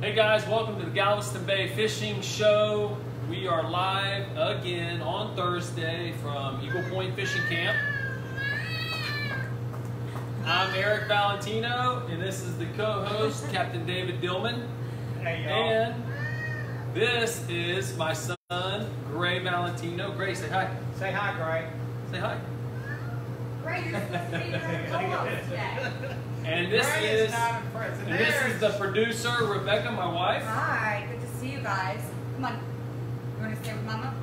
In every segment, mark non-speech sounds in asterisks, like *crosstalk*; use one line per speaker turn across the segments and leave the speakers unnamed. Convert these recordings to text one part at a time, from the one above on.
Hey guys, welcome to the Galveston Bay Fishing Show. We are live again on Thursday from Eagle Point Fishing Camp. I'm Eric Valentino, and this is the co-host, *laughs* Captain David Dillman.
Hey y'all.
And this is my son, Gray Valentino. Gray, say hi.
Say hi, Gray.
Say hi. *laughs*
Great, you're supposed to be your today.
And this
Gray
is,
not impressed.
and this is the producer, Rebecca, my wife.
Hi, good to see you guys. Come on. You want to stay with Mama?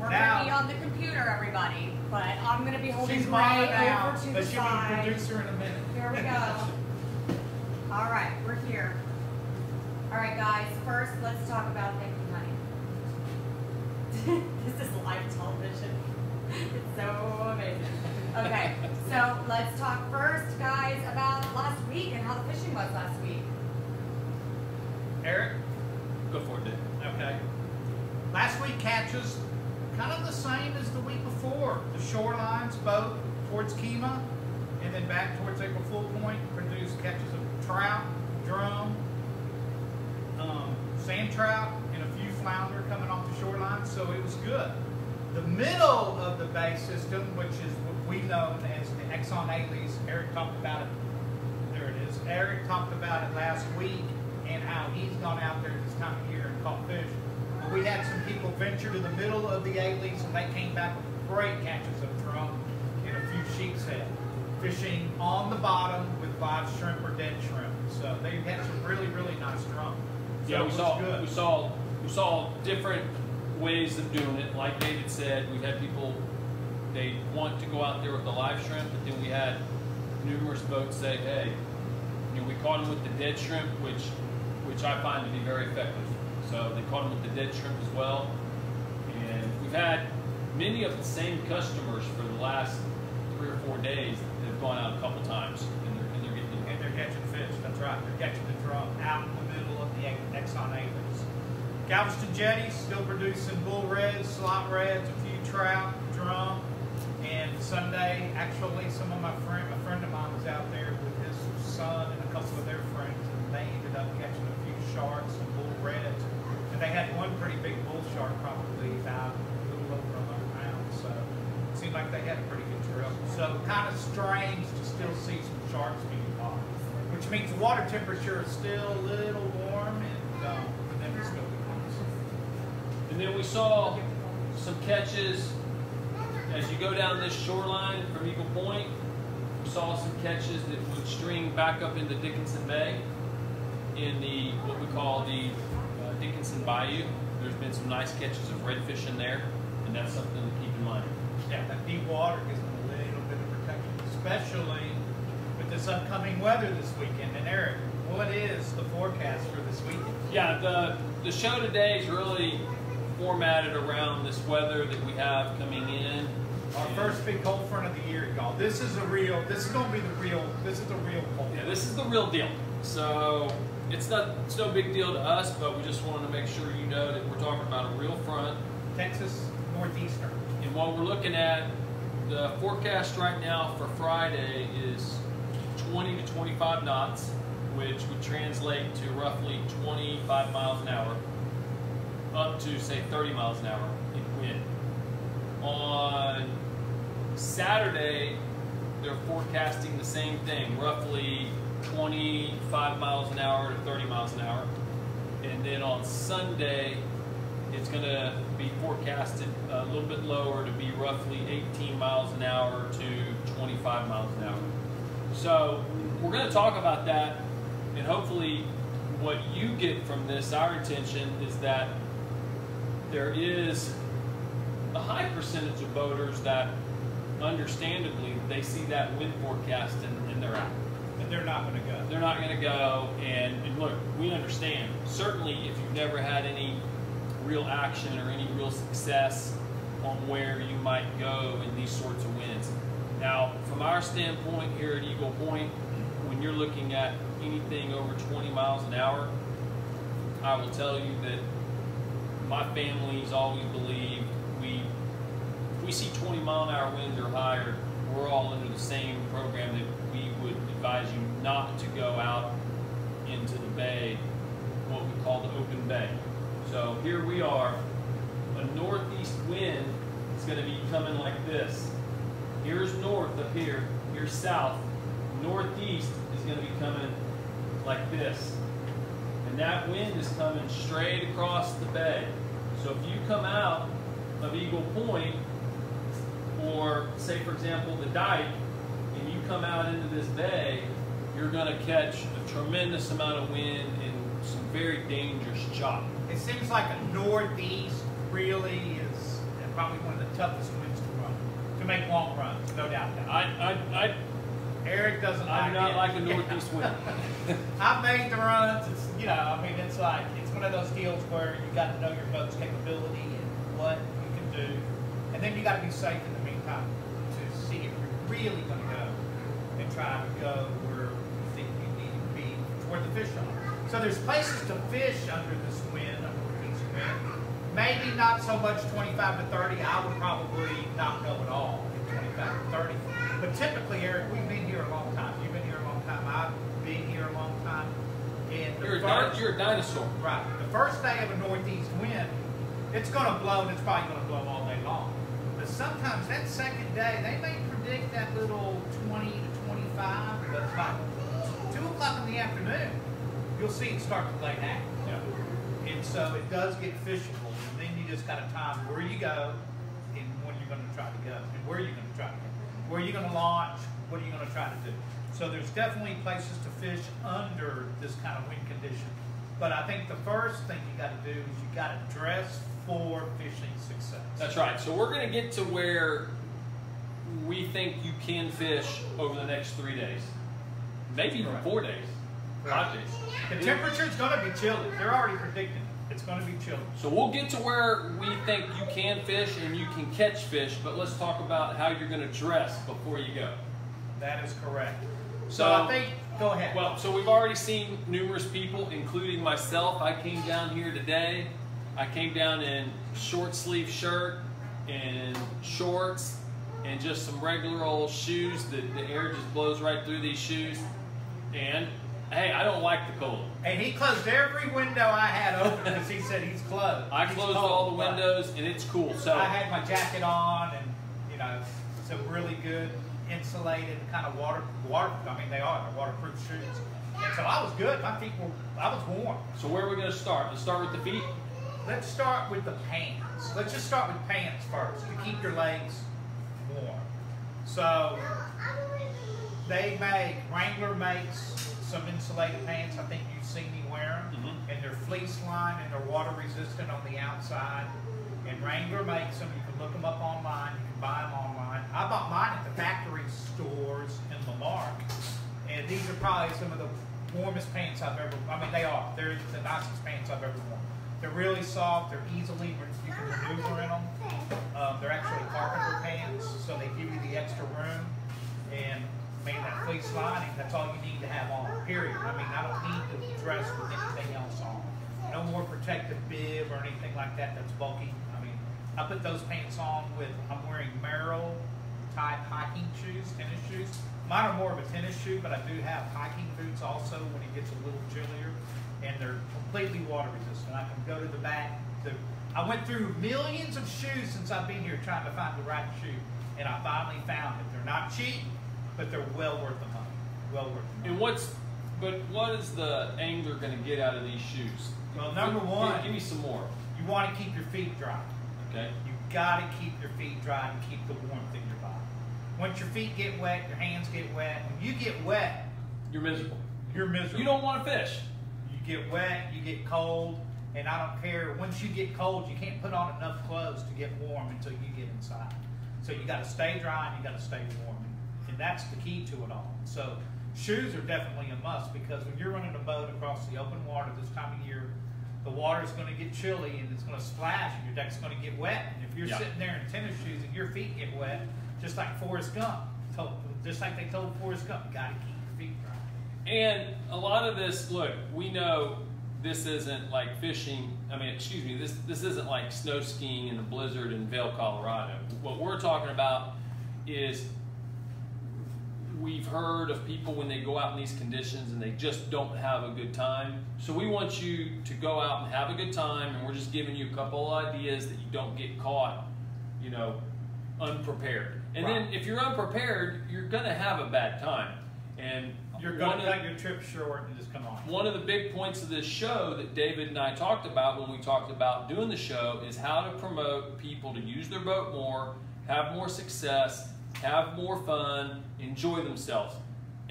We're
Now-
gonna be on the computer, everybody, but I'm gonna be holding
She's
Gray
mama now,
over to
but
the
she'll be producer in a minute.
Here we go. All right, we're here. All right, guys. First, let's talk about Nick and Honey. this is live television. *laughs* It's so amazing. Okay, so let's talk first, guys, about last week and how the fishing was last week.
Eric?
Go for it, Dick.
Okay. Last week catches kind of the same as the week before. The shorelines both towards Kemah and then back towards April Fool Point produced catches of trout, drum, um, sand trout, and a few flounder coming off the shoreline, so it was good. The middle of the bay system, which is what we know as the Exxon Ales, Eric talked about it. There it is. Eric talked about it last week and how he's gone out there this time of year and caught fish. But we had some people venture to the middle of the Ales and they came back with great catches of drum and a few sheep's head, fishing on the bottom with live shrimp or dead shrimp. So they had some really, really nice drum. So
Yeah, we saw
good.
we saw we saw different ways of doing it. Like David said, we had people they want to go out there with the live shrimp, but then we had numerous boats say, "Hey, you know, we caught them with the dead shrimp, which which I find to be very effective." So they caught them with the dead shrimp as well, and we've had many of the same customers for the last three or four days that have gone out a couple times, and they're, and they're getting
And they're catching fish, that's right. They're catching the drum out in the middle of the Exxon Avens. Galveston Jetty still producing bull reds, slot reds, a few trout, drum. Sunday, actually, some of my friend, a friend of mine was out there with his son and a couple of their friends, and they ended up catching a few sharks and bull reds. And they had one pretty big bull shark, probably about a little over a hundred pounds. So it seemed like they had a pretty good trip. So kind of strange to still see some sharks being caught, which means the water temperature is still a little warm and um, still.
And then we saw some catches as you go down this shoreline from Eagle Point. We saw some catches that would string back up into Dickinson Bay in the what we call the uh, Dickinson Bayou. There's been some nice catches of redfish in there, and that's something to keep in mind.
Yeah, that deep water gives them a little bit of protection, especially with this upcoming weather this weekend. And Eric, what is the forecast for this weekend?
Yeah, the the show today is really formatted around this weather that we have coming in.
Our first big cold front of the year, y'all. This is a real. This is gonna be the real. This is the real cold.
Yeah, this is the real deal. So it's not it's no big deal to us, but we just wanted to make sure you know that we're talking about a real front.
Texas northeastern.
And what we're looking at, the forecast right now for Friday is 20 to 25 knots, which would translate to roughly 25 miles an hour, up to say 30 miles an hour in wind. On Saturday, they're forecasting the same thing, roughly 25 miles an hour to 30 miles an hour. And then on Sunday, it's going to be forecasted a little bit lower to be roughly 18 miles an hour to 25 miles an hour. So we're going to talk about that, and hopefully, what you get from this, our intention is that there is a high percentage of boaters that, understandably, they see that wind forecast and, and they're out.
And they're not gonna go.
They're not going to go, and, and look, we understand. Certainly, if you've never had any real action or any real success on where you might go in these sorts of winds. Now, from our standpoint here at Eagle Point, when you're looking at anything over 20 miles an hour, I will tell you that my family's always believed we see 20 mile an hour winds or higher, we're all under the same program that we would advise you not to go out into the bay what we call the open bay. So here we are. A northeast wind is going to be coming like this. Here's north up here. Here's south. Northeast is going to be coming like this. And that wind is coming straight across the bay. So if you come out of Eagle Point, or say for example the dike, and you come out into this bay, you're going to catch a tremendous amount of wind and some very dangerous chop.
It seems like a northeast really is uh, probably one of the toughest winds to run, to make long runs, no doubt about
I, I, I.
Eric doesn't
I
like
do not
it.
like a *laughs* northeast wind. *laughs*
I've made the runs. It's you know, I mean, it's like it's one of those deals where you got to know your boat's capability and what you can do, and then you got to be safe in the meantime to see if you're really going to go and try to go where you think you need to be, where the fish are. So there's places to fish under this wind, under wind. Maybe not so much 25 to 30. I would probably not go at all at 25 to 30. But typically, Eric, we've been here a long time. You've been here a long time. I've been here a long time. And the
You're a, di- you're a dinosaur.
right, the first day of a northeast wind, it's going to blow, and it's probably going to blow all. But sometimes that second day, they may predict that little 20 to 25, but by 2 o'clock in the afternoon, you'll see it start to lay down.
Yeah.
And so it does get fishable, and then you just got to time where you go and when you're going to try to go, and where you're going to try to go. Where you're going to launch, what are you going to try to do? So there's definitely places to fish under this kind of wind condition. But I think the first thing you got to do is you got to dress for fishing success.
That's right. So we're going to get to where we think you can fish over the next three days, maybe even four days, five days.
The temperature's going to be chilly. They're already predicting it. It's going to be chilly.
So we'll get to where we think you can fish and you can catch fish, but let's talk about how you're going to dress before you go.
That is correct. So,
So-
I think, go ahead.
Well, so we've already seen numerous people, including myself. I came down here today. I came down in short sleeve shirt and shorts and just some regular old shoes that the air just blows right through these shoes. And hey, I don't like the cold.
And he closed every window I had open because he said he's closed.
I
He's
closed
cold,
all the windows and it's cool. So
I had my jacket on and you know some really good insulated kind of water water. I mean they are they're waterproof shoes. And so I was good. My feet were I was warm.
so where are we going to start? Let's start with the feet.
Let's start with the pants. Let's just start with pants first to keep your legs warm. So they make Wrangler makes some insulated pants. I think you've seen me wear them,
Mhm.
and they're fleece lined and they're water resistant on the outside. And Wrangler makes them. You can look them up online. You can buy them online. I bought mine at the factory stores in La Marque, and these are probably some of the warmest pants I've ever. I mean, they are. They're the nicest pants I've ever worn. They're really soft. They're easily you can maneuver in them. Um, they're actually carpenter pants, so they give you the extra room. And I mean that fleece lining, that's all you need to have on. Period. I mean, I don't need to dress with anything else on. No more protective bib or anything like that that's bulky. I mean, I put those pants on with I'm wearing Merrell type hiking shoes, tennis shoes. Mine are more of a tennis shoe, but I do have hiking boots also when it gets a little chillier, and they're completely water resistant. I can go to the back. To, I went through millions of shoes since I've been here trying to find the right shoe, and I finally found it. They're not cheap, but they're well worth the money. Well worth the money.
And what's, but what is the angler going to get out of these shoes?
Well, number one-
give me some more.
You want to keep your feet dry.
Okay.
You gotta keep your feet dry and keep the warmth in. Once your feet get wet, your hands get wet. When you get wet,
You're miserable.
you're miserable.
You don't want to fish.
You get wet, you get cold, and I don't care. Once you get cold, you can't put on enough clothes to get warm until you get inside. So you got to stay dry and you got to stay warm, and that's the key to it all. So shoes are definitely a must because when you're running a boat across the open water this time of year, the water's going to get chilly and it's going to splash and your deck's going to get wet. And if you're
Yeah.
sitting there in tennis shoes and your feet get wet, just like Forrest Gump, told, just like they told Forrest Gump, you got to keep your feet dry.
And a lot of this, look, we know this isn't like fishing. I mean, excuse me, this this isn't like snow skiing in a blizzard in Vail, Colorado. What we're talking about is we've heard of people when they go out in these conditions and they just don't have a good time. So we want you to go out and have a good time, and we're just giving you a couple ideas that you don't get caught, you know, unprepared. And then if you're unprepared, you're gonna have a bad time. And
You're gonna
of-
cut your trip short and just come on.
one of the big points of this show that David and I talked about when we talked about doing the show is how to promote people to use their boat more, have more success, have more fun, enjoy themselves.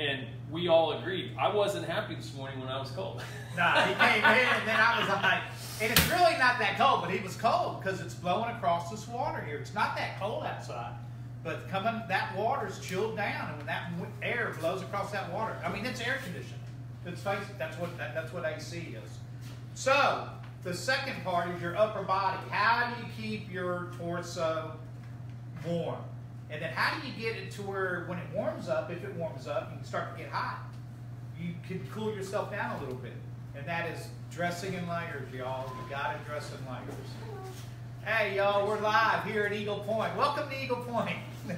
And we all agreed. I wasn't happy this morning when I was cold. *laughs*
Nah, he came in and then I was like, and it's really not that cold, but he was cold because it's blowing across this water here. It's not that cold outside, but coming that water's chilled down, and when that air blows across that water, I mean it's air conditioning. Let's face it, that's what that, that's what AC is. So the second part is your upper body. How do you keep your torso warm? And then how do you get it to where when it warms up, if it warms up, you start to get hot you can cool yourself down a little bit. And that is dressing in layers, y'all. You gotta dress in layers. Hey, y'all, we're live here at Eagle Point. Welcome to Eagle Point. *laughs*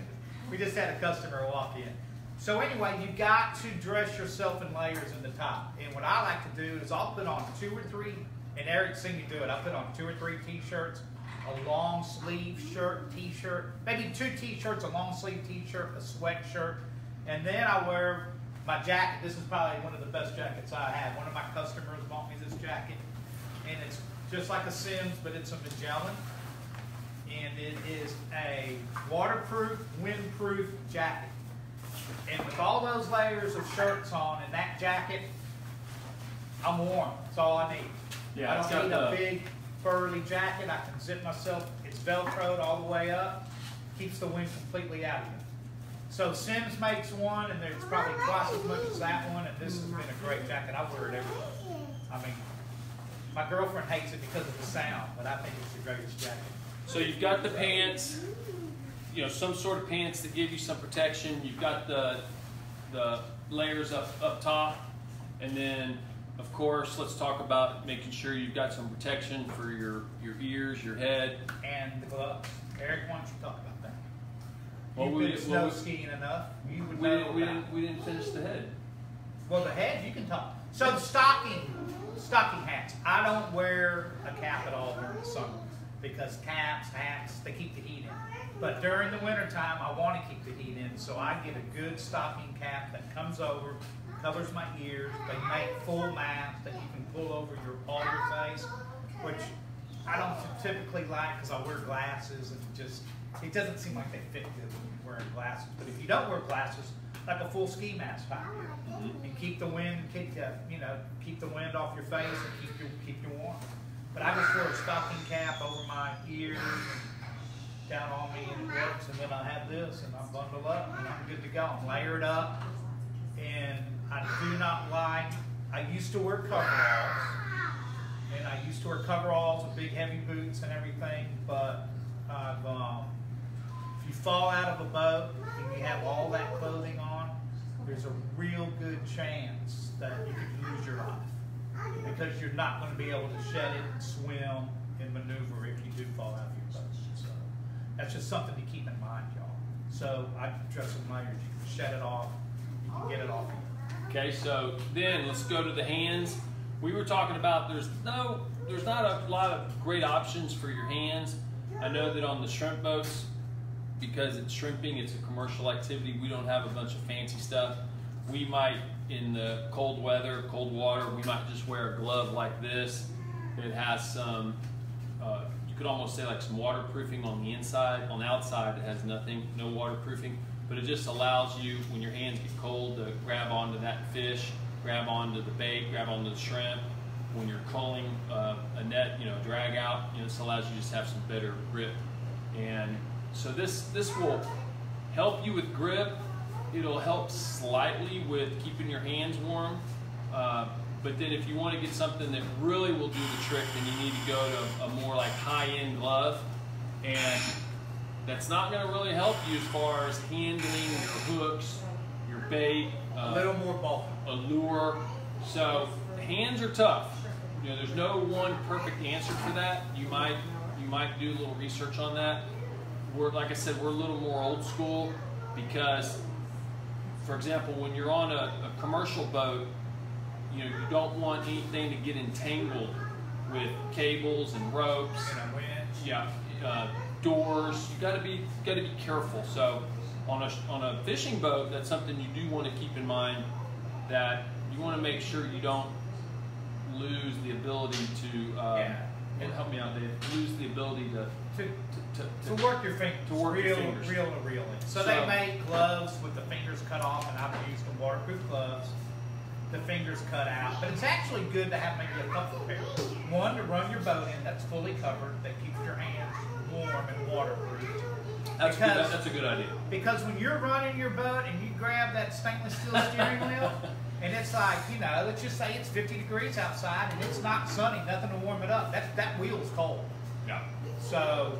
we just had a customer walk in. So anyway, you've got to dress yourself in layers in the top. And what I like to do is I'll put on two or three, and Eric's seen me do it. I put on two or three t-shirts, a long sleeve shirt, t-shirt, maybe two t-shirts, a long sleeve t-shirt, a sweatshirt, and then I wear my jacket. This is probably one of the best jackets I have. One of my customers bought me this jacket, and it's just like a Simms, but it's a Magellan, and it is a waterproof, windproof jacket. And with all those layers of shirts on and that jacket, I'm warm. That's all I need.
Yeah,
I
it's
don't need a
the-
big burly jacket. I can zip myself. It's velcroed all the way up. Keeps the wind completely out of you. So Simms makes one, and there's probably twice as much as that one. And this has been a great jacket. I wear it everywhere. I mean, my girlfriend hates it because of the sound, but I think it's the greatest jacket.
So you've got the pants, you know, some sort of pants that give you some protection. You've got the the layers up up top, and then of course let's talk about making sure you've got some protection for your your ears, your head.
And the gloves. Eric, why don't you talk about that?
Well,
You've
we-
been snow
well,
skiing enough. You would
We
know
didn't, we didn't we didn't finish the head.
Well, the head, you can talk. So stocking, stocking hats. I don't wear a cap at all during the summer because caps, hats, they keep the heat in. But during the wintertime, I want to keep the heat in, so I get a good stocking cap that comes over, covers my ears. They make full masks that you can pull over your all your face, which I don't typically like because I wear glasses and just it doesn't seem like they fit good when you're wearing glasses. But if you don't wear glasses, like a full ski mask back here, mm-hmm. and keep the wind, keep the you know keep the wind off your face and keep you keep you warm. But I just wear a stocking cap over my ears and down on me and it works, and then I have this and I bundle up and I'm good to go. I'm layered up, and I do not like. I used to wear coveralls, and I used to wear coveralls with big heavy boots and everything, but I've um, if you fall out of a boat and you have all that clothing on, there's a real good chance that you could lose your life because you're not going to be able to shed it and swim and maneuver if you do fall out of your boat. So that's just something to keep in mind, y'all. So I dress in layers. You can shed it off. You can get it off.
Okay, so then let's go to the hands. We were talking about there's no, there's not a lot of great options for your hands. I know that on the shrimp boats, because it's shrimping, it's a commercial activity. We don't have a bunch of fancy stuff. We might, in the cold weather, cold water, we might just wear a glove like this. It has some, uh, you could almost say like some waterproofing on the inside. On the outside, it has nothing, no waterproofing, but it just allows you, when your hands get cold, to grab onto that fish, grab onto the bait, grab onto the shrimp. When you're culling uh, a net, you know, drag out, you know, this allows you to just have some better grip. And so this this will help you with grip. It'll help slightly with keeping your hands warm. Uh, but then if you want to get something that really will do the trick, then you need to go to a more like high-end glove. And that's not going to really help you as far as handling your hooks, your bait,
A
uh,
little more bulky.
a lure. So hands are tough. You know, there's no one perfect answer for that. You might you might do a little research on that. We're like I said, we're a little more old school because for example, when you're on a, a commercial boat, you know you don't want anything to get entangled with cables and ropes.
And a winch.
Yeah, uh, doors. You got to be got to be careful. So, on a on a fishing boat, that's something you do want to keep in mind. That you want to make sure you don't lose the ability to. Um,
Yeah.
and help me out, Dave. Lose the ability to
To,
to, to,
to work your fingers.
To work
reel,
your fingers.
Reel to reel in. So,
So-
they make gloves with the fingers cut off, and I've used the waterproof gloves. The fingers cut out, but it's actually good to have maybe a couple pairs. One to run your boat in that's fully covered, that keeps your hands warm and waterproof.
That's good,
Because-
that's a good idea.
Because when you're running your boat and you grab that stainless steel steering *laughs* wheel, and it's like, you know, let's just say it's 50 degrees outside and it's not sunny, nothing to warm it up. That that wheel's cold.
Yeah.
So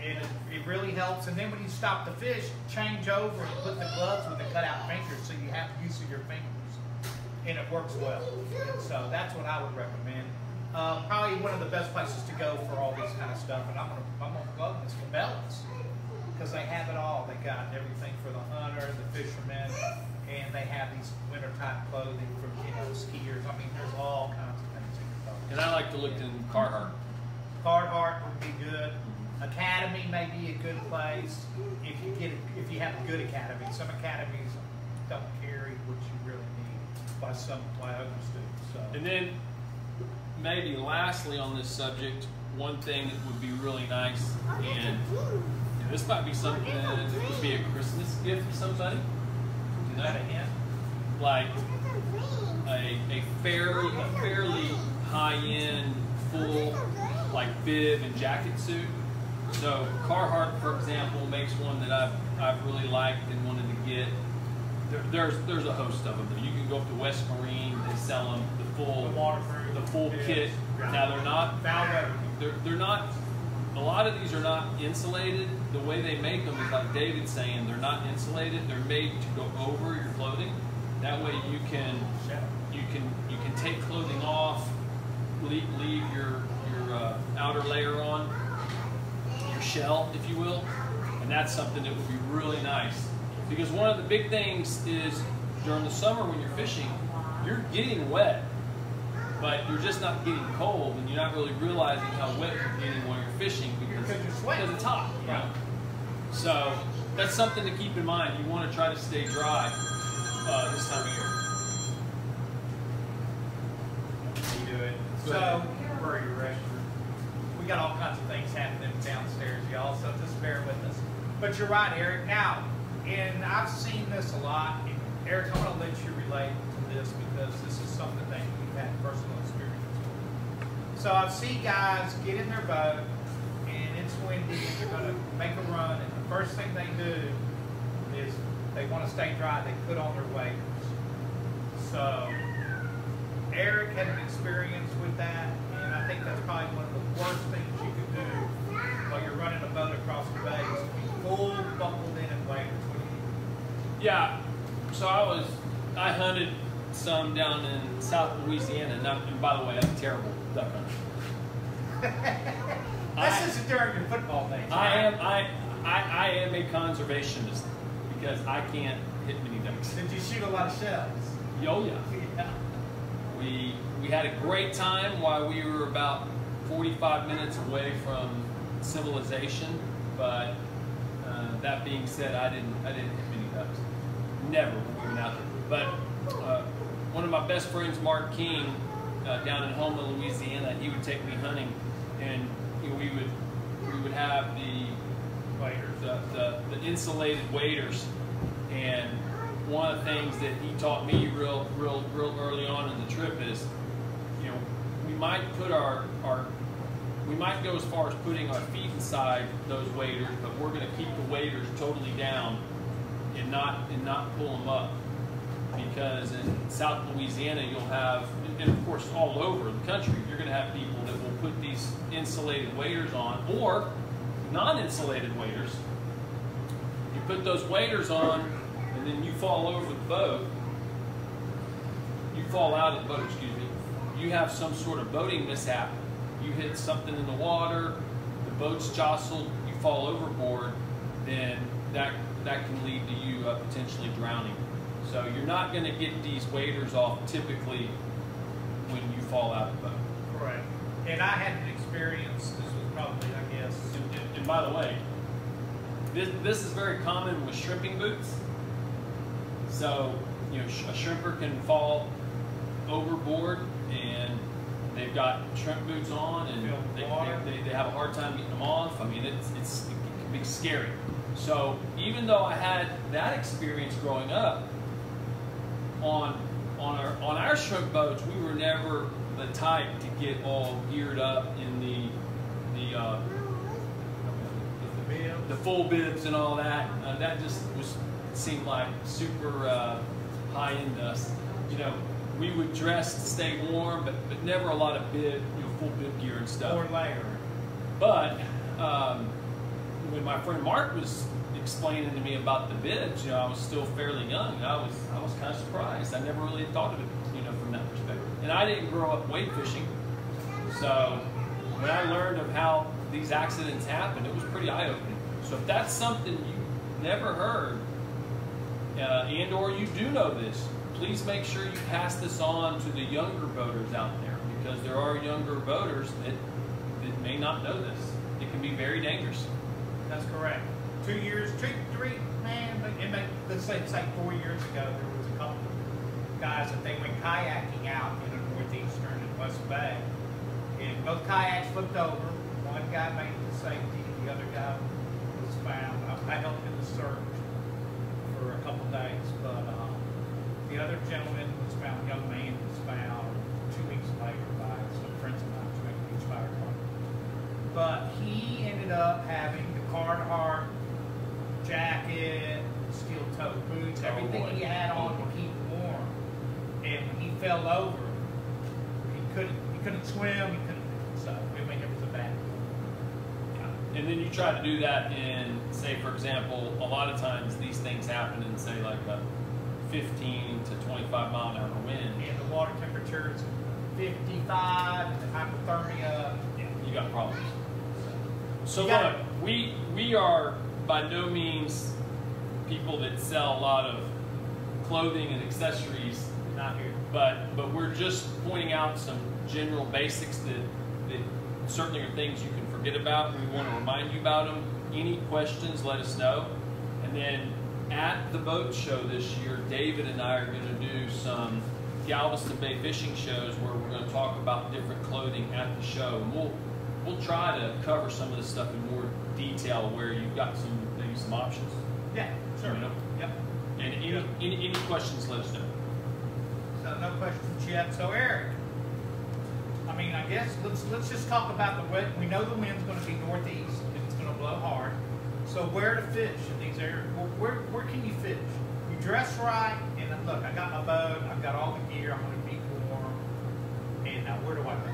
it, it really helps. And then when you stop the fish, change over and put the gloves with the cutout fingers so you have use of your fingers. And it works well. And so that's what I would recommend. Um, probably one of the best places to go for all this kind of stuff. And I'm gonna I'm gonna plug this Cabela's because they have it all. They got everything for the hunter, the fisherman, and they have these winter type clothing for you know skiers. I mean, there's all kinds of things you.
And I like to look in Carhartt.
Carhartt would be good. Academy may be a good place if you get if you have a good academy. Some academies don't carry what you really need, by some by others do. So
And then maybe lastly on this subject, one thing that would be really nice, and, this might be something that would be a Christmas gift for somebody.
Is that a
know,
hint?
like a, a fairly a fairly high end full like bib and jacket suit. So Carhartt, for example, makes one that I've I've really liked and wanted to get. There, there's there's a host of them. You can go up to West Marine. They sell them the full
The waterproof,
the full
yes.
kit.
Yeah.
Now they're not they're, they're not a lot of these are not insulated. The way they make them is like david's saying they're not insulated. They're made to go over your clothing. That way you can you can you can take clothing off leave, leave your your uh, outer layer on your shell if you will. And that's something that would be really nice. Because one of the big things is during the summer when you're fishing you're getting wet but you're just not getting cold, and you're not really realizing how wet you're getting while you're fishing because,
Because you're sweating.
because it's hot. You know? So that's something to keep in mind. You want to try to stay dry uh, this time of year.
You do it. So
ahead.
we're your restroom. We got all kinds of things happening downstairs, y'all. So just bear with us. But you're right, Eric. Now, and I've seen this a lot. Eric, I'm going to let you relate to this because this is something that you've personal experience. So I've seen guys get in their boat and it's windy and they're going to make a run, and the first thing they do is they want to stay dry. They put on their waders. So Eric had an experience with that, and I think that's probably one of the worst things you could do while you're running a boat across the bay is be full buckled in and waders.
Yeah. So I was I hunted some down in South Louisiana, and, I'm, and by the way, I'm terrible duck hunter.
This *laughs*
I-
isn't during your football days.
I am I, I I am a conservationist because I can't hit many ducks.
Did you shoot a lot of shells?
Yo yeah. *laughs*
Yeah.
We we had a great time while we were about 45 minutes away from civilization, but uh, that being said, I didn't I didn't hit many ducks. Never when we went out there. But uh, one of my best friends, Mark King, uh, down in Houma, Louisiana, he would take me hunting, and you know, we would we would have the
Waders.
the, the, the insulated waders. And one of the things that he taught me real, real, real early on in the trip is, you know, we might put our, our, we might go as far as putting our feet inside those waders, but we're going to keep the waders totally down and not, and not pull them up. Because in South Louisiana, you'll have, and of course all over the country, you're going to have people that will put these insulated waders on, or non-insulated waders. You put those waders on, and then you fall over the boat. You fall out of the boat, excuse me. You have some sort of boating mishap. You hit something in the water, the boat's jostled, you fall overboard, then that that can lead to you uh, potentially drowning. So you're not going to get these waders off typically when you fall out of the boat.
Correct. And I had an experience, this was probably, I guess,
And, and, and by the way, this, this is very common with shrimping boots. So, you know, a shrimper can fall overboard and they've got shrimp boots on and they, they, they, they have a hard time getting them off. I mean, it's, it's, it can be scary. So even though I had that experience growing up, on on our on our shrimp boats, we were never the type to get all geared up in the the uh,
the
the full bibs and all that. Uh, that just was seemed like super uh, high end us. You know, we would dress to stay warm, but but never a lot of bib, you know, full bib gear and stuff.
Or layer.
But um, when my friend Mark was explaining to me about the bibs, you know, I was still fairly young. I was I was kind of surprised. I never really thought of it, you know, from that perspective. And I didn't grow up wade fishing, so when I learned of how these accidents happen, it was pretty eye opening. So if that's something you never heard, uh, and or you do know this, please make sure you pass this on to the younger boaters out there because there are younger boaters that that may not know this. It can be very dangerous.
That's correct. Two years, two, three, man, it may, let's say, say four years ago, there was a couple of guys that they went kayaking out in the northeastern and West Bay. And both kayaks flipped over. One guy made it to safety, the other guy was found. I, I helped in the search for a couple days, but, um, the other gentleman was found, young man was found two weeks later by some friends of mine, Jamaica Beach Fire Department. But he ended up having the Carhartt jacket, steel toe boots,
Oh,
everything
boy.
he had on to keep warm. And when he fell over, he couldn't he couldn't swim, he couldn't so I mean it was a bad
And then you try to do that in, say, for example, a lot of times these things happen in, say, like a 15 to 25 mile an hour wind.
and the water temperature is fifty five and the hypothermia
Yeah, you got problems. So
gotta-
look, we we are by no means people that sell a lot of clothing and accessories
not here.
but but we're just pointing out some general basics that that certainly are things you can forget about. and We want to remind you about them. Any questions, let us know. And then at the boat show this year, David and I are going to do some Galveston Bay fishing shows where we're going to talk about different clothing at the show. And we'll we'll try to cover some of this stuff in detail where you've got some maybe some options.
Yeah, sure.
You know?
Yep.
And any,
Yeah.
any, any questions, let us know.
So no questions yet. So Eric, I mean, I guess let's let's just talk about the wind. We know the wind's going to be northeast and it's going to blow hard. So where to fish in these areas? Where, where where can you fish? You dress right, and then, look, I got my boat, I've got all the gear, I'm going to be warm. And now where do I go?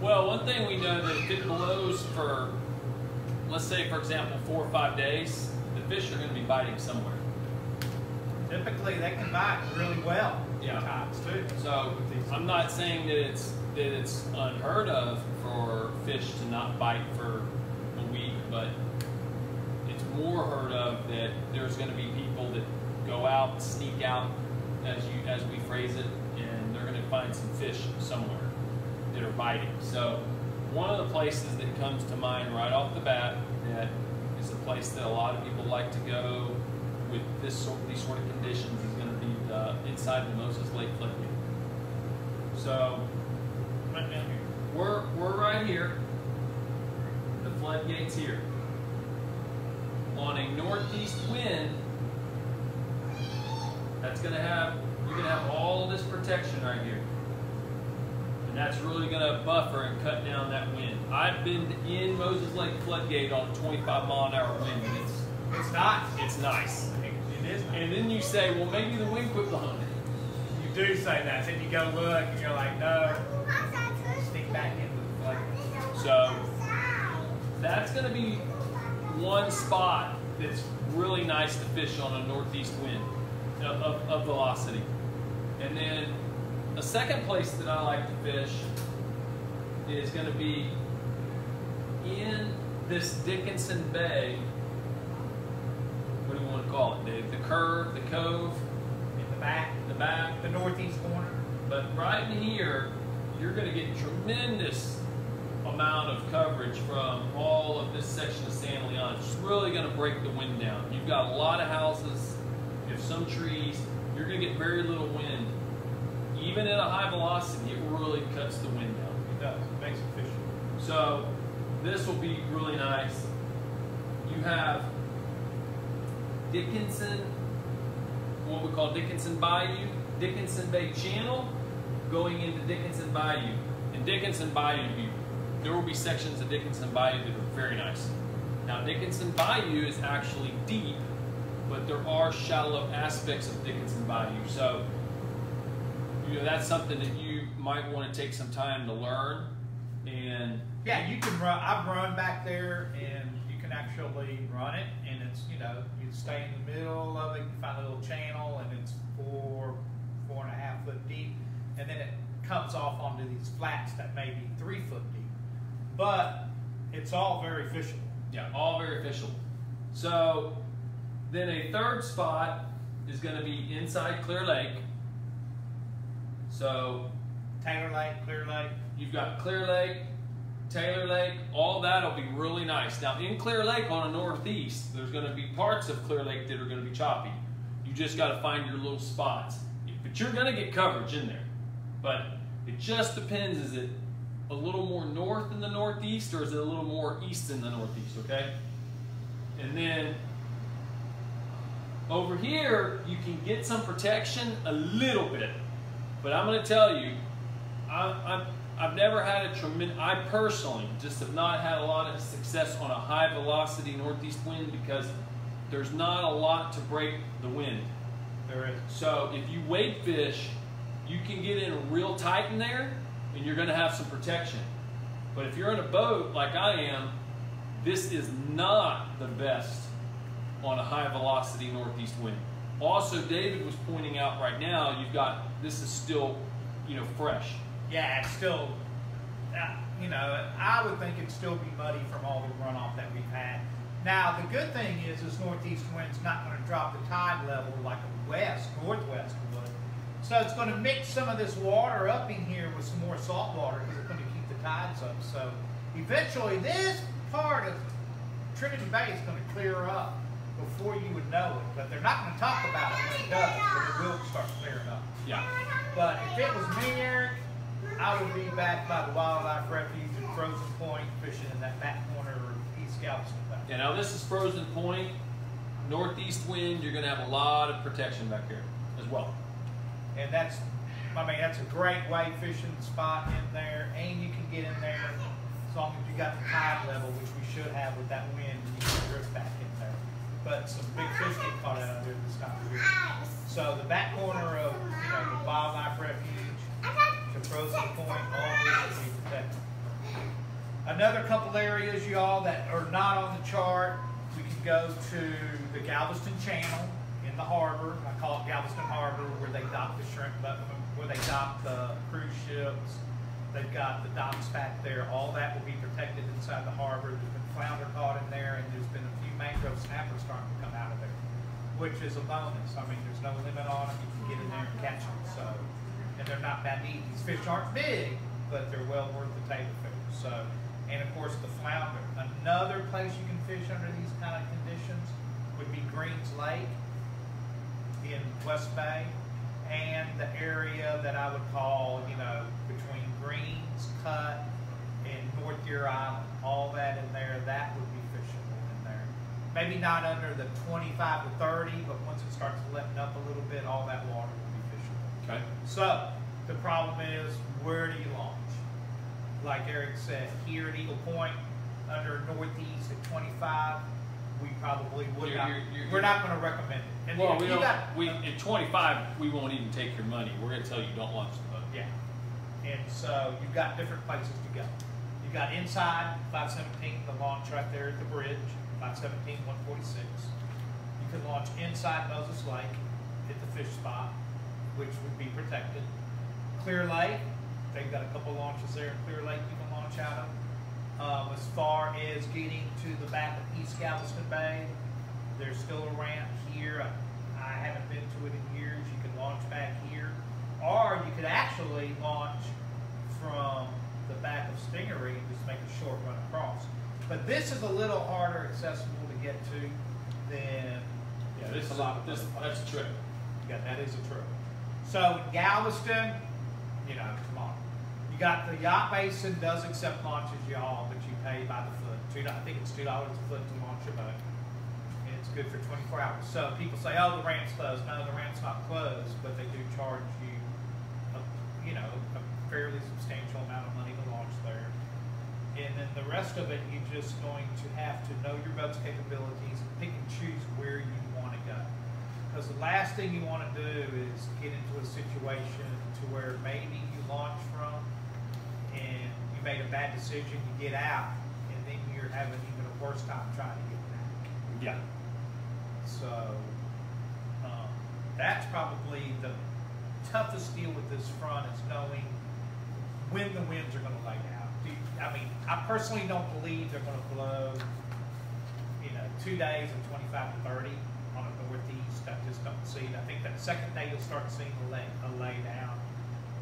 Well, one thing we know that if it blows for, let's say, for example, four or five days, the fish are going to be biting somewhere.
Typically, they can bite really well
Yeah.
times too.
So I'm not saying that it's that it's unheard of for fish to not bite for a week, but it's more heard of that there's going to be people that go out, sneak out, as you as we phrase it, and they're going to find some fish somewhere that are biting. So one of the places that comes to mind right off the bat that is a place that a lot of people like to go with this sort these sort of conditions is going to be the, inside the Moses Lake floodgate. So
Right down here.
we're we're right here. The floodgate's here. On a northeast wind, that's gonna have you're gonna have all this protection right here. That's really gonna buffer and cut down that wind. I've been in Moses Lake floodgate on a 25 mile an hour wind, and it's
It's not.
it's nice.
It is not.
And then you say, well, maybe the wind quit blowing.
You do say that, then you go look and you're like, no, stick back in with the floodgate.
So that's going to be one spot that's really nice to fish on a northeast wind of, of, of velocity. And then a second place that I like to fish is going to be in this Dickinson Bay. What do we want to call it, Dave? The curve, the cove,
In the back,
the back.
the northeast corner.
But right in here, you're going to get tremendous amount of coverage from all of this section of San Leon. It's really going to break the wind down. You've got a lot of houses, you have some trees. You're going to get very little wind. Even at a high velocity, it really cuts the wind down.
It does. It makes it efficient.
So this will be really nice. You have Dickinson, what we call Dickinson Bayou, Dickinson Bay Channel, going into Dickinson Bayou. And Dickinson Bayou, you- there will be sections of Dickinson Bayou that are very nice. Now Dickinson Bayou is actually deep, but there are shallow aspects of Dickinson Bayou. So you know that's something that you might want to take some time to learn and
Yeah, you can run. I've run back there, and you can actually run it, and it's you know you stay in the middle of it, you find a little channel, and it's four, four and a half foot deep, and then it comes off onto these flats that may be three foot deep, but it's all very fishable.
Yeah, all very official. So then a third spot is going to be inside Clear Lake. So
Taylor Lake, Clear Lake,
you've got Clear Lake, Taylor Lake, all that'll be really nice. Now in Clear Lake on the northeast, there's going to be parts of Clear Lake that are going to be choppy. You just got to find your little spots. But you're going to get coverage in there. But it just depends is it a little more north in the northeast or is it a little more east in the northeast, okay? And then over here, you can get some protection a little bit. But I'm going to tell you, I, I've never had a tremendous, I personally just have not had a lot of success on a high velocity northeast wind because there's not a lot to break the wind.
there is.
So if you wade fish, you can get in real tight in there and you're going to have some protection. But if you're in a boat like I am, this is not the best on a high velocity northeast wind. Also, David was pointing out right now, you've got, this is still, you know, fresh.
Yeah, it's still, uh, you know, I would think it'd still be muddy from all the runoff that we've had. Now, the good thing is, is northeast wind's not going to drop the tide level like a west, northwest would. So it's going to mix some of this water up in here with some more salt water because it's going to keep the tides up. So eventually, this part of Trinity Bay is going to clear up before you would know it. But they're not going to talk about it when it does, but it will start clearing up.
Yeah.
But if it was me, Eric, I would be back by the wildlife refuge at Frozen Point fishing in that back corner of East Galveston.
Yeah, now this is Frozen Point, northeast wind, you're going to have a lot of protection back here as well.
And that's, I mean, that's a great wade fishing spot in there, and you can get in there as long as you got the tide level, which we should have with that wind, and you can drift back. But some big fish get caught out of there this time of year. So the back corner of, you know, the wildlife refuge to Frozen Point, all this will be protected. Another couple areas, y'all, that are not on the chart, we can go to the Galveston Channel in the harbor. I call it Galveston Harbor, where they dock the shrimp, but where they dock the cruise ships. They've got the docks back there. All that will be protected inside the harbor. There's been flounder caught in there, and there's been a mangrove snappers starting to come out of there, which is a bonus. I mean, there's no limit on them. You can get in there and catch them. So, and they're not bad to eat. These fish aren't big, but they're well worth the table food. So, and of course the flounder. Another place you can fish under these kind of conditions would be Greens Lake in West Bay, and the area that I would call, you know, between Greens, Cut, and North Deer Island. All that in there, that would be. Maybe not under the 25 to 30, but once it starts letting up a little bit, all that water will be fishable.
Okay.
So, the problem is, where do you launch? Like Eric said, here at Eagle Point, under Northeast at 25, we probably would
You're-
not,
you're- you're-
we're not gonna recommend it. And
Well, we don't,
got-
we, at 25, we won't even take your money. We're going to tell you don't launch the boat.
Yeah. And so you've got different places to go. You've got inside 517, the launch right there at the bridge, 517, 146. You can launch inside Moses Lake hit the fish spot, which would be protected. Clear Lake, they've got a couple launches there in Clear Lake you can launch out of. Um, as far as getting to the back of East Galveston Bay, There's still a ramp here. I, I haven't been to it in years. You can launch back here, or you could actually launch from the back of Stingaree and just make a short run across. But this is a little harder accessible to get to than
Yeah, this
a lot of
this, that's a trip.
yeah, that is a trip. So Galveston, you know, come on. You got the yacht basin does accept launches, y'all, but you pay by the foot. Two, I think it's two dollars a foot to launch a boat, and it's good for 24 hours. So people say, oh, the ramp's closed. No, the ramp's not closed, but they do charge you, a, you know, a fairly substantial amount of money to launch there. And then the rest of it, you're just going to have to know your boat's capabilities and pick and choose where you want to go. Because the last thing you want to do is get into a situation to where maybe you launch from and you made a bad decision, you get out, and then you're having even a worse time trying to get back.
Yeah.
So um, that's probably the toughest deal with this front is knowing when the winds are going to lay out. I mean, I personally don't believe they're going to blow, you know, two days of 25 to 30 on a northeast. I just don't see it. I think that second day you'll start seeing a lay, a lay down.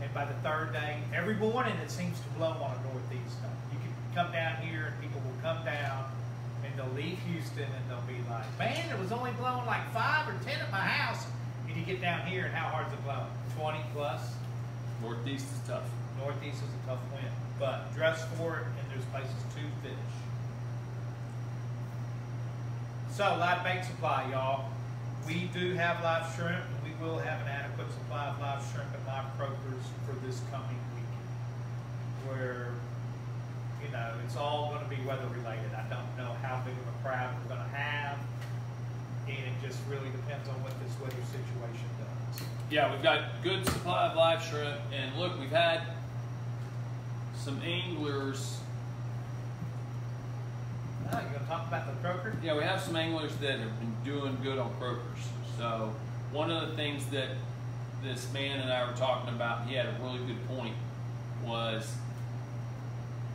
And by the third day, every morning it seems to blow on a northeast. You can come down here and people will come down and they'll leave Houston and they'll be like, man, it was only blowing like five or ten at my house. And you get down here and how hard's it blowing? 20 plus.
Northeast is tough.
Northeast is a tough wind, but dress for it and there's places to fish. So live bait supply, y'all. We do have live shrimp and we will have an adequate supply of live shrimp and live croakers for this coming weekend. Where, you know, it's all gonna be weather related. I don't know how big of a crowd we're gonna have. And it just really depends on what this weather situation does.
Yeah, we've got good supply of live shrimp, and look, we've had some anglers.
You gonna talk about the croaker?
Yeah, we have some anglers that have been doing good on croakers. So one of the things that this man and I were talking about, he had a really good point, was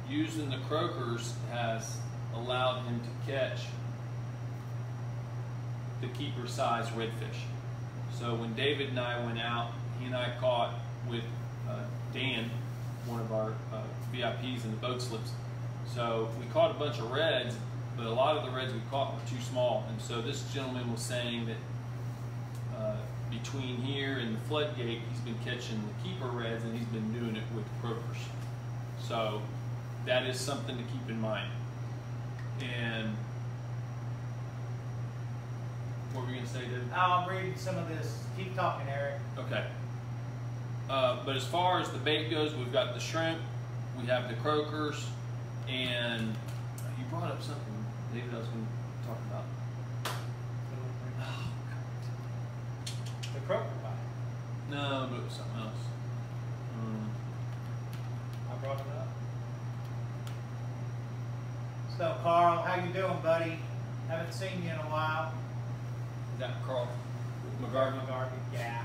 using the croakers has allowed him to catch the keeper size redfish. So when David and I went out, he and I caught with uh, Dan, one of our uh, VIPs and the boat slips. So we caught a bunch of reds, but a lot of the reds we caught were too small. And so this gentleman was saying that uh, between here and the floodgate, he's been catching the keeper reds and he's been doing it with croakers. So that is something to keep in mind. And what were we going to say, David?
I'll read some of this. Keep talking, Eric.
Okay. Uh, but as far as the bait goes, we've got the shrimp, we have the croakers, and you brought up something, David, I was going to talk about. Oh,
The croaker bite.
No, but it was something else. Um,
I brought it up. So, Carl, how you doing, buddy? Haven't seen you in a while.
is that Carl
Carl
McGarvey?
McGarvey. Yeah.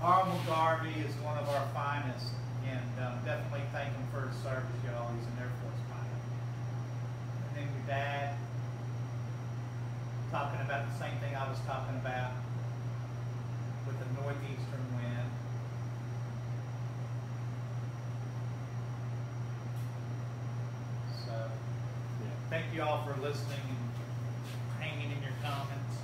Carl McGarvey is one of our finest, and um, definitely thank him for his service, y'all. He's an Air Force pilot. And then your dad, talking about the same thing I was talking about with the northeastern wind. So, thank you all for listening and hanging in your comments.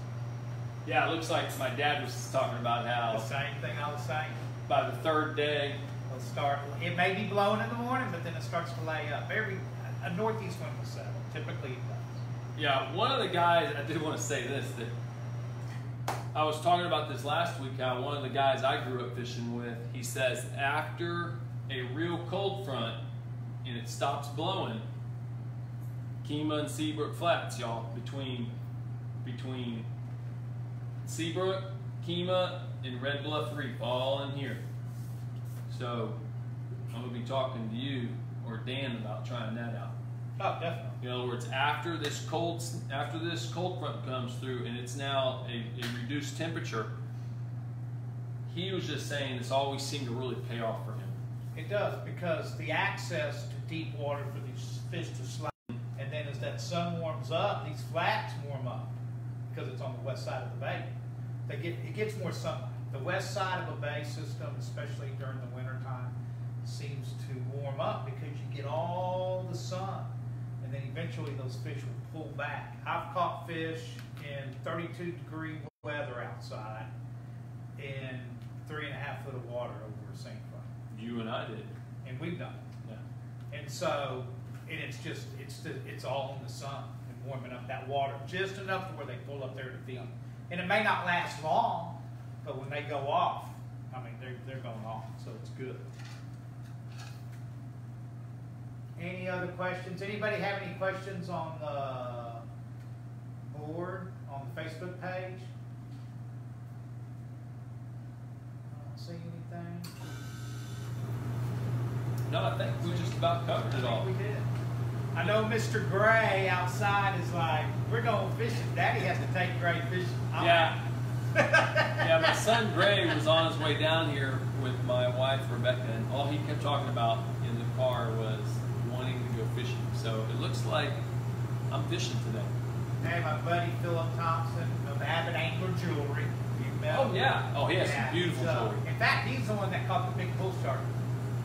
Yeah, it looks like my dad was talking about how The
same thing I was saying.
by the third day,
It'll start. It may be blowing in the morning, but then it starts to lay up. Every a northeast wind will settle. Typically, it does.
Yeah, one of the guys, I did want to say this that I was talking about this last week. How one of the guys I grew up fishing with, he says after a real cold front and it stops blowing, Kemah and Seabrook Flats, y'all, between between Seabrook, Kemah, and Red Bluff Reef, all in here. So I'm gonna be talking to you or Dan about trying that out.
Oh, definitely.
In other words, after this cold after this cold front comes through and it's now a, a reduced temperature, he was just saying this always seemed to really pay off for him.
It does because the access to deep water for these fish to slide, and then as that sun warms up, these flats warm up because it's on the west side of the bay. They get, it gets more sunlight. The west side of a bay system, especially during the winter time, seems to warm up because you get all the sun. And then eventually those fish will pull back. I've caught fish in 32 degree weather outside in three and a half foot of water over St. Croix.
You and I did.
And we've done it.
Yeah.
And so, and it's just, it's, the- it's all in the sun and warming up that water just enough to where they pull up there to feed. And it may not last long, but when they go off, I mean, they're, they're going off, so it's good. Any other questions? Anybody have any questions on the board, on the Facebook page? I don't see anything.
No, I think we just about covered it all.
I think we did. I know Mr. Gray outside is like, we're going fishing. Daddy has to take Gray fishing. I'm
Yeah.
out."
Yeah, my son Gray was on his way down here with my wife Rebecca, and all he kept talking about in the car was wanting to go fishing. So it looks like I'm fishing today.
Hey, my buddy Philip Thompson of Abbott Angler Jewelry.
Oh yeah, oh he has
Yeah,
some beautiful
so-
jewelry,
In fact, he's the one that caught the big bull shark.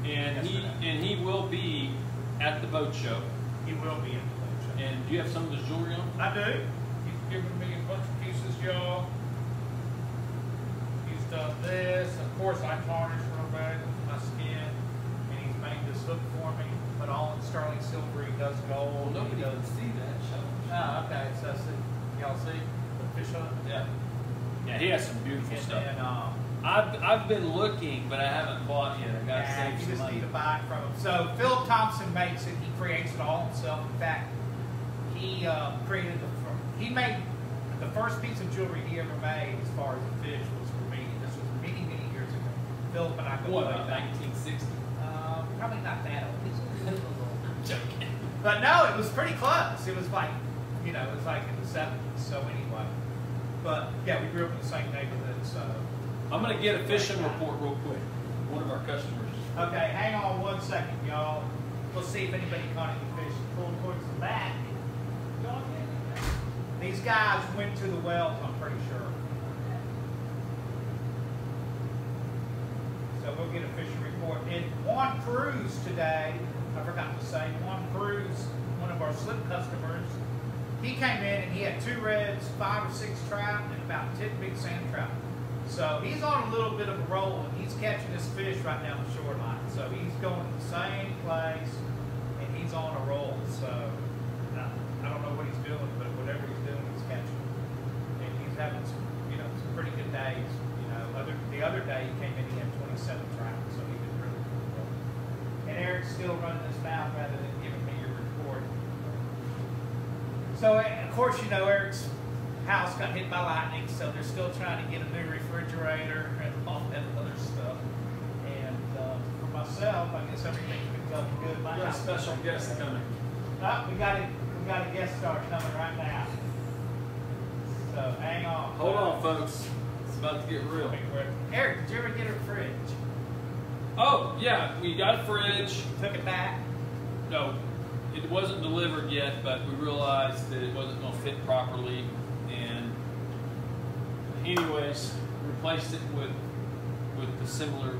and he and he will be at the boat show.
He will be in the boat show.
And do you have some of his jewelry on?
I do. He's given me a bunch of pieces, y'all. Done this. Of course, I tarnished real bad with my skin, and he's made this hook for me, but all in sterling silver. He does gold.
Well, nobody
does.
can see that. Show.
Oh, okay. So I see. Y'all see the fish hook?
Yeah. Yeah, he has some beautiful
And
stuff.
then, um,
I've I've been looking, but I haven't bought yet. I gotta
yeah,
save
you
some
just
money.
need to buy it from him. So Philip Thompson makes it. He creates it all himself. In fact, he uh, created the. He made the first piece of jewelry he ever made, as far as a fish, was for me. This was many, many years ago. Philip and I go
What
way
about
back.
1960?
Uh, probably not that old. *laughs*
I'm joking.
But no, it was pretty close. It was like, you know, it was like in the 70s. So anyway, but yeah, we grew up in the same neighborhood. So
I'm gonna get a fishing report real quick. One of our customers.
Okay, hang on one second, y'all. We'll see if anybody caught any fish. Pull towards the back. These guys went to the wells, I'm pretty sure. So we'll get a fishing report. And Juan Cruz today, I forgot to say, Juan Cruz, one of our slip customers, he came in and he had two reds, five or six trout, and about ten big sand trout. So he's on a little bit of a roll, and he's catching this fish right down the shoreline. So he's going to the same place, and he's on a roll. So I I don't know what he's doing, but whatever he's doing, he's catching. And he's having some, you know, some pretty good days. You know, other the other day he came in, he had 27 trout, so he did really. And Eric's still running his mouth rather than giving me your report. So of course, you know Eric's house got hit by lightning, so they're still trying to get a new refrigerator and all that other stuff. And uh, for myself, I guess everything's been going good. My
got a special guest coming.
Oh, we got a we got a guest star coming right now. So hang on.
Hold on, folks. It's about to get real.
Eric, did you ever get a fridge?
Oh yeah, we got a fridge.
Took it back.
No, it wasn't delivered yet, but we realized that it wasn't going to fit properly, and anyways, replaced it with with the similar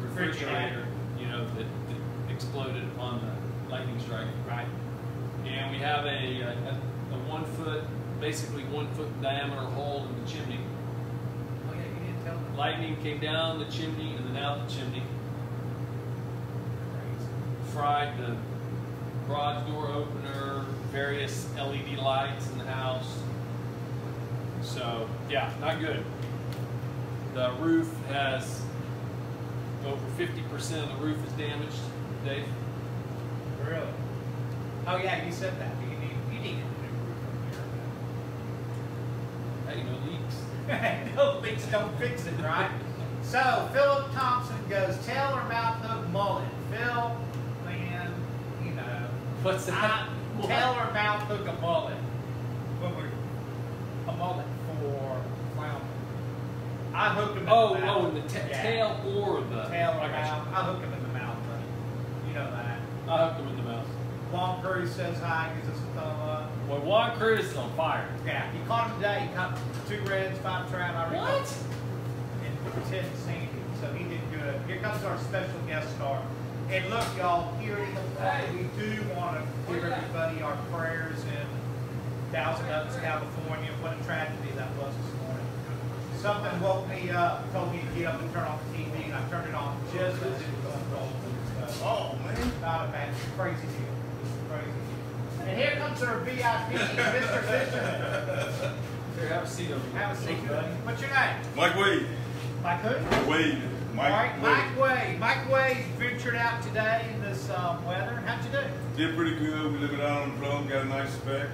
refrigerator, you know, that, that exploded upon the lightning strike.
Right.
And we have a, a, a one foot, basically one foot diameter hole in the chimney.
Oh yeah, you didn't tell me.
Lightning came down the chimney and then out the chimney, fried the garage door opener, various LED lights in the house. So, yeah, not good. The roof has over 50% of the roof is damaged, Dave.
Really? Oh yeah, you said that. You need you need a new roof
Hey, no leaks.
up here. *laughs* no leaks don't fix it, right? so Philip Thompson goes, tell her about the mullet. Phil, man, you know.
What's that?
I tell her about hook a mullet. When we're a mullet for flounder. I hook him in
Oh,
the mouth.
oh, the
Yeah.
tail or the
Tail or
I
mouth. I hook him in the mouth, but you know that.
I hooked him in the mouth.
Long Curry says hi, gives us a thumb up.
Well, Juan Cruz is on fire.
Yeah, he caught him today. He caught two reds, five trout. I recall.
What?
And ten sandy. So he did good. Here comes our special guest star. And look, y'all, here in the
Hey.
we do want to give everybody our prayers in Thousand Oaks, California. What a tragedy that was this morning. Something woke me up, told me to get up and turn off the TV, and I turned it on just as it was unfolding. So,
Oh, man.
not a bad, crazy deal. Crazy. And here comes our VIP, Mr. Fisherman.
Here, have a seat over here.
Have a seat, buddy. What's your name?
Mike Wade.
Mike who?
Wade. Mike
All right, Mike Wade. Mike Wade ventured out today in this um, weather. How'd you do?
Did pretty good. We lived it out on the drum, got a nice spec.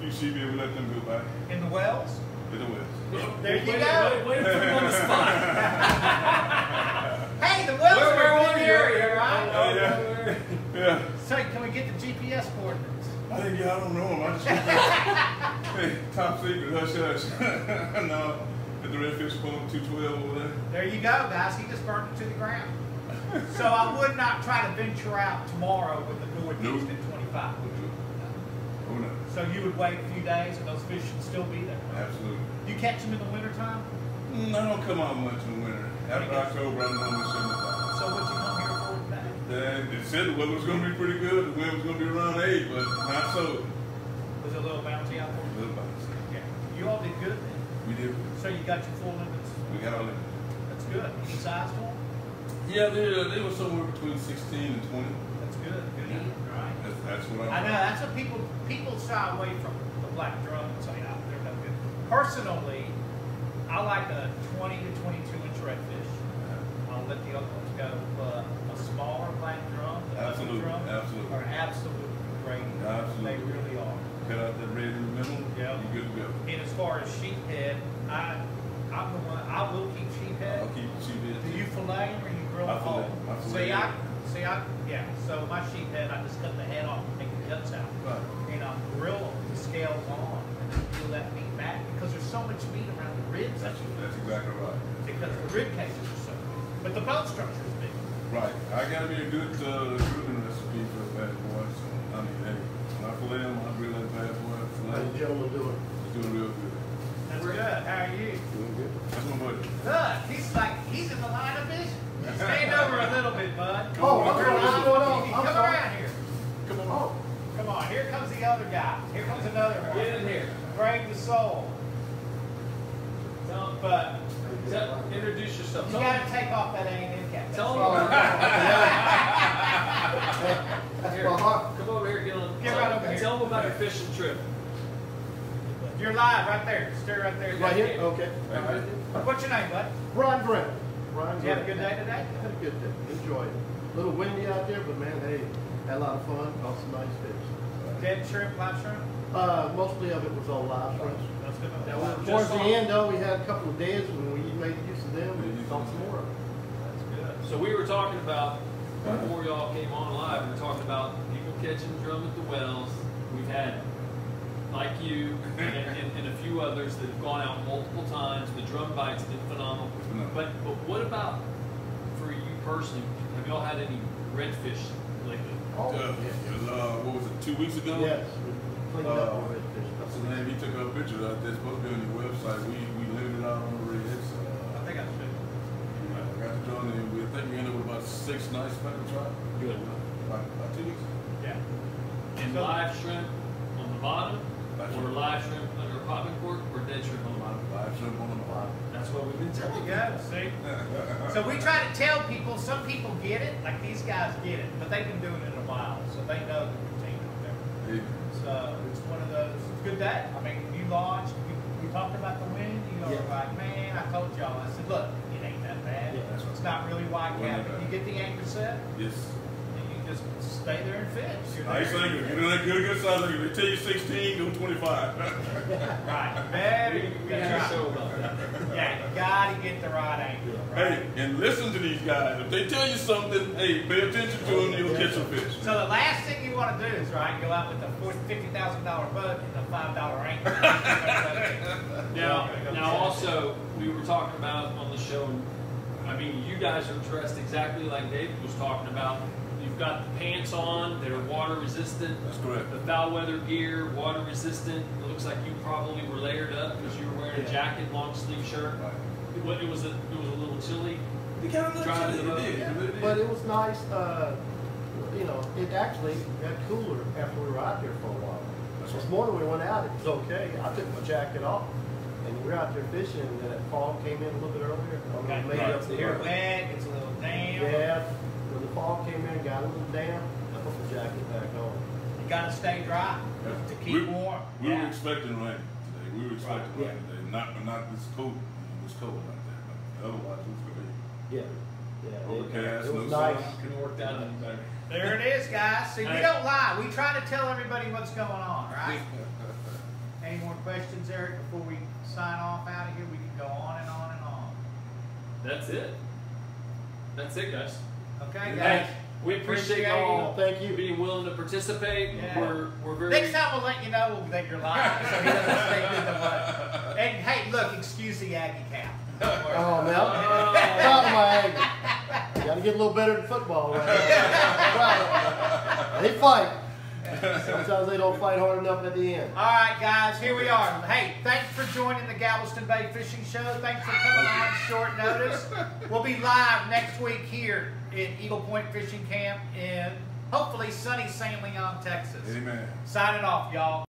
You see me, we let them go back.
In the wells?
In the west.
There you
Wait,
go.
Wait, wait, put him on the spot. *laughs*
Hey, the wells
Where- where
are a
were
good
you?
area, right?
Oh, yeah. Yeah.
Say, can we get the GPS coordinates?
I think, yeah, I don't know him. I just *laughs* hey, top secret, hush hush. *laughs* no, at the Redfish Pump 212 over there.
There you go, guys. He just burned it to the ground. so I would not try to venture out tomorrow with the northeast
Nope.
at 25.
Oh, no.
So you would wait a few days and those fish should still be there.
Absolutely.
Do You catch them in the wintertime?
Mm, I don't come out much in the winter. After October, I'm 75.
So what you come here for today?
Then it said the weather was going to be pretty good. The wind was going to be around 8, but not so.
Was it a little bouncy out there?
A little bounce.
Yeah. You all did good then.
We did.
So you got your full limits.
We got all limits.
That's good. Any size to them?
Yeah, they, uh, they were somewhere between 16 and 20.
That's good. Good eating, right?
That's, that's what
I
I'm.
know, that's what people, people shy away from, the black drum and say, oh, they're no good. Personally, I like a twenty to twenty-two inch redfish. I'll let the other ones go, but a smaller black drum, the drum,
absolutely.
are absolutely great.
Absolutely.
They really are.
Cut out that red in the middle.
Yeah.
You good to go.
And as far as sheephead, I, I'm the one, I will keep sheephead.
I'll keep you
Do
busy.
you fillet 'em or you grill them
fillet.
whole?
I fillet
See, I, see, I, yeah, so my sheep head I just cut the head off and take the guts out.
Right.
And I grill them, the scales on, and peel that meat back, because there's so much meat around the ribs,
That's, that's exactly right.
because the rib cages are so big. But the bone structure is big.
Right. I got me a good uh, grilling recipe for a bad boy. So, I mean, hey, when I fillet him, I grill that bad boy.
How
Fillet.
the gentleman doing?
It's doing real good.
That's good. How are you?
Doing good.
That's my buddy.
Good. He's like, he's in the line of vision. Stand over a little bit, bud.
Oh,
I'm
You're
what's going on?
Come
I'm sorry.
around here.
Come on.
Oh,
Come on, here comes the other guy. Here comes another one.
Get in here.
Brave the soul.
Tell,
But
tell, introduce yourself.
you gotta take off that A and M.
Tell
oh,
them.
that's
Here,
my heart.
come over here, get on.
Get right over here.
Tell them about your fishing trip.
You're live right there. Stay right there.
Right here? Okay.
Right
What's your name, bud?
Brian Brent. Brian
Did you have a good day today?
Had a good day. Enjoyed it. A little windy out there, but man, hey, had a lot of fun. Caught some nice fish.
Dead shrimp, live shrimp?
Uh, mostly of it was all live shrimp.
That's good.
Now,
Towards the end, though, we had a couple of days when we made use of them and caught some more of them.
That's good.
So we were talking about before y'all came on live. We were talking about people catching drum at the wells. We've had like you and, and, and a few others that have gone out multiple times. The drum bite's been phenomenal.
phenomenal.
But but what about for you personally? Have y'all had any redfish lately?
Oh,
Uh,
yeah.
uh, what was it, two weeks ago?
Yes, we cleaned
Uh,
the redfish.
Name? He took a picture out there. It's supposed to be on your website. We, we limited out on the reds.
I
Uh,
think I should.
I got to join and we think we ended up with about six nice speckled trout.
Good.
About, about two weeks.
Yeah.
And
So-
live shrimp on the bottom,
Live
or
shrimp.
live shrimp under a popping cork, or dead shrimp on the bottom.
Live shrimp on the bottom.
That's what we've been
There
telling
you
you.
go. See? *laughs* So we try to tell people, some people get it, like these guys get it, but they've been doing it in a while, so they know the routine out there.
Hey,
So it's one of those, it's a good day. I mean, you launched, you, you talked about the wind, you know,
Yeah.
like, man, I told y'all, I said, look, it ain't that bad.
Yeah, that's
It's not really wide
Wasn't
cap.
that
You get the anchor set,
Yes.
and you just stay there and fish. You're
Nice
there.
angle. Get in that good, good size angle. They tell you 16, go 25. *laughs*
Right, *laughs* very,
We
that's
had
right.
show about that.
Yeah, you gotta get the right angle.
hey, and listen to these guys. If they tell you something, hey, pay attention to them, you'll catch a fish.
So the last thing you want to do is right, go out with a $50,000 boat and a five dollar anchor. *laughs*
Now, now also, we were talking about on the show, and I mean, you guys are dressed exactly like David was talking about. You've got the pants on that are water resistant.
That's correct.
The foul weather gear, water resistant. It looks like you probably were layered up because you were wearing a jacket, long sleeve shirt.
Right.
It it was a it was a little chilly.
It kind of
Driving
looks
the
like
boat.
it did. It.
But it was nice, uh, you know, it actually got cooler after we were out there for a while.
That's
This
right.
morning we went out, it was okay. I took my jacket off and we were out there fishing and that fog came in a little bit earlier. I don't know,
Okay.
maybe
Right.
up
So
the
you're wet, it's a little damp.
Yeah, when the fog came in, got a little damp, I put the jacket back on.
You gotta stay dry
Yeah.
to keep
we,
warm.
We were expecting rain today. We were expecting
Right.
rain today. Not, but not this cold. It was cold like that. But otherwise, it was great.
Yeah, yeah. it-
Overcast,
It was
no
nice.
sun.
Couldn't work out any better.
There it is, guys. See, we don't lie. We try to tell everybody what's going on, right? *laughs* Any more questions, Eric, before we sign off out of here? We can go on and on and on.
That's it. That's it, guys.
Okay,
Hey,
guys?
we appreciate
Appreciate
y'all
Thank you.
being willing to participate.
Yeah.
We're we're very
Next time we'll let you know that you're lying, so he doesn't stay in the mud. *laughs* And hey, look, excuse the Aggie cap.
Oh, man.
Oh.
Proud of my anger. Gotta get a little better than football right. *laughs* Right. They fight. Sometimes they don't fight hard enough at the end.
All right, guys, here we are. Hey, thanks for joining the Galveston Bay Fishing Show. Thanks for coming on short notice. We'll be live next week here at Eagle Point Fishing Camp in hopefully sunny San Leon, Texas.
Amen.
Signing off, y'all.